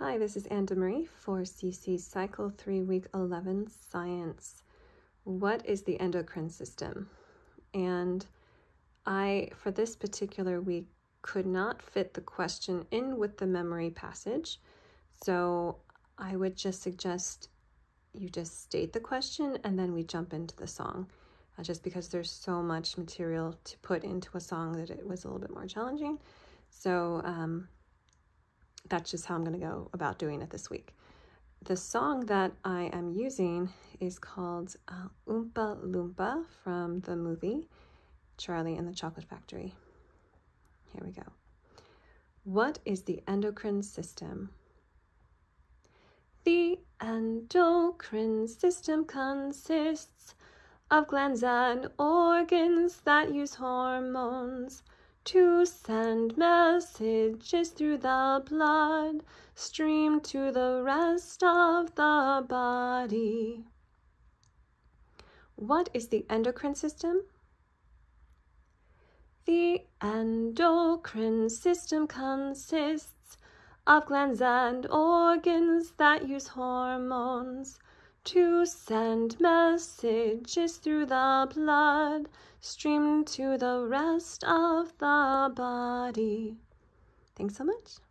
Hi, this is Anne Marie for CC Cycle 3 Week 11 Science. What is the endocrine system? And I, for this particular week, could not fit the question in with the memory passage. So I would just suggest you just state the question and then we jump into the song. Uh, just because there's so much material to put into a song that it was a little bit more challenging. So um, that's just how I'm going to go about doing it this week. The song that I am using is called uh, Oompa Loompa from the movie Charlie and the Chocolate Factory. Here we go. What is the endocrine system? The endocrine system consists of glands and organs that use hormones to send messages through the blood stream to the rest of the body. What is the endocrine system? The endocrine system consists of glands and organs that use hormones to send messages through the blood stream to the rest of the body. Thanks so much.